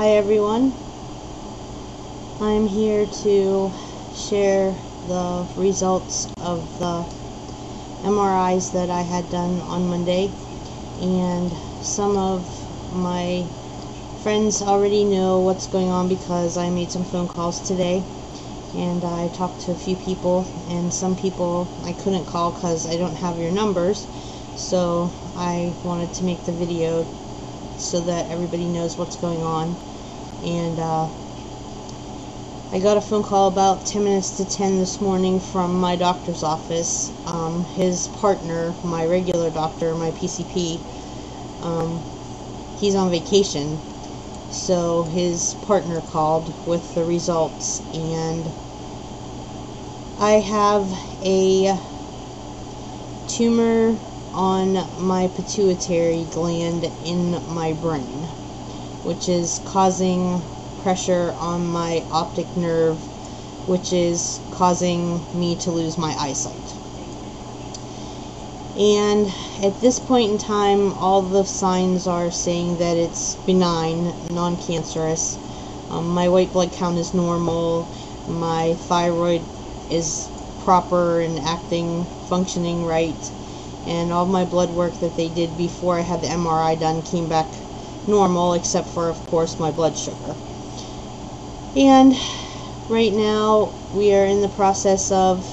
Hi everyone. I'm here to share the results of the MRIs that I had done on Monday and some of my friends already know what's going on because I made some phone calls today and I talked to a few people and some people I couldn't call because I don't have your numbers so I wanted to make the video so that everybody knows what's going on and uh, I got a phone call about 10 minutes to 10 this morning from my doctor's office. Um, his partner my regular doctor my PCP um, he's on vacation. So his partner called with the results and I have a tumor on my pituitary gland in my brain which is causing pressure on my optic nerve which is causing me to lose my eyesight. And at this point in time all the signs are saying that it's benign non-cancerous. Um, my white blood count is normal. My thyroid is proper and acting functioning right. And all my blood work that they did before I had the MRI done came back normal except for of course my blood sugar and right now we are in the process of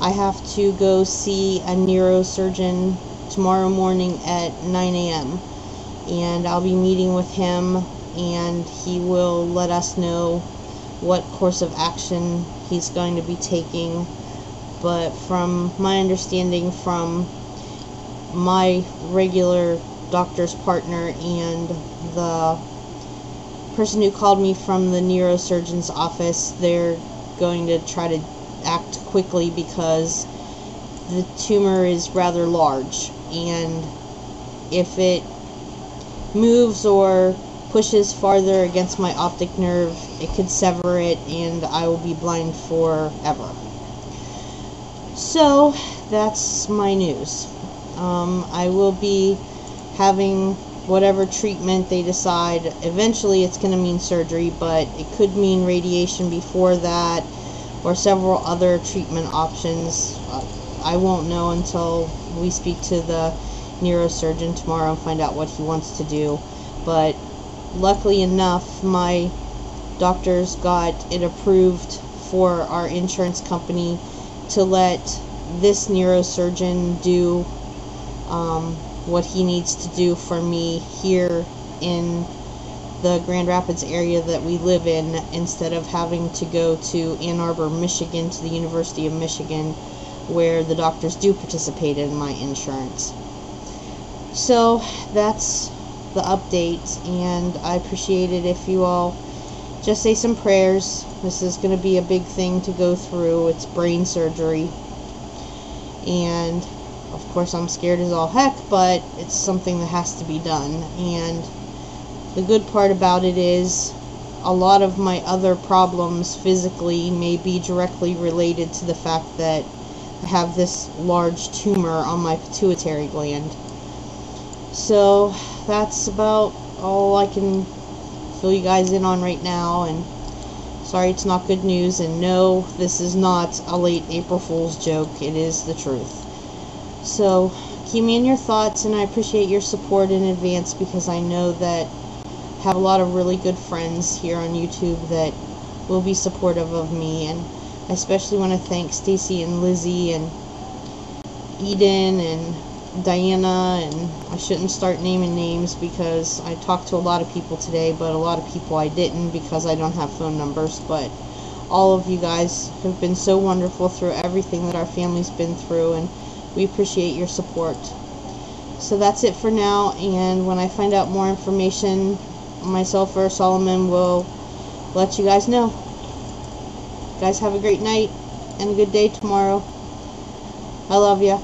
I have to go see a neurosurgeon tomorrow morning at 9 a.m. and I'll be meeting with him and he will let us know what course of action he's going to be taking but from my understanding from my regular doctor's partner and the person who called me from the neurosurgeon's office. They're going to try to act quickly because the tumor is rather large. And if it moves or pushes farther against my optic nerve it could sever it and I will be blind forever. So that's my news. Um, I will be having whatever treatment they decide eventually it's going to mean surgery but it could mean radiation before that or several other treatment options. I won't know until we speak to the neurosurgeon tomorrow and find out what he wants to do. But luckily enough, my doctors got it approved for our insurance company to let this neurosurgeon do um, what he needs to do for me here in the Grand Rapids area that we live in instead of having to go to Ann Arbor, Michigan to the University of Michigan where the doctors do participate in my insurance. So that's the update and I appreciate it if you all just say some prayers. This is going to be a big thing to go through. It's brain surgery. And of course I'm scared as all heck, but it's something that has to be done. And the good part about it is a lot of my other problems physically may be directly related to the fact that I have this large tumor on my pituitary gland. So that's about all I can fill you guys in on right now and sorry it's not good news and no this is not a late April Fool's joke it is the truth so keep me in your thoughts and I appreciate your support in advance because I know that I have a lot of really good friends here on YouTube that will be supportive of me and I especially want to thank Stacy and Lizzie and Eden and Diana and I shouldn't start naming names because I talked to a lot of people today but a lot of people I didn't because I don't have phone numbers but all of you guys have been so wonderful through everything that our family's been through and we appreciate your support. So that's it for now and when I find out more information myself or Solomon will let you guys know. You guys have a great night and a good day tomorrow. I love you.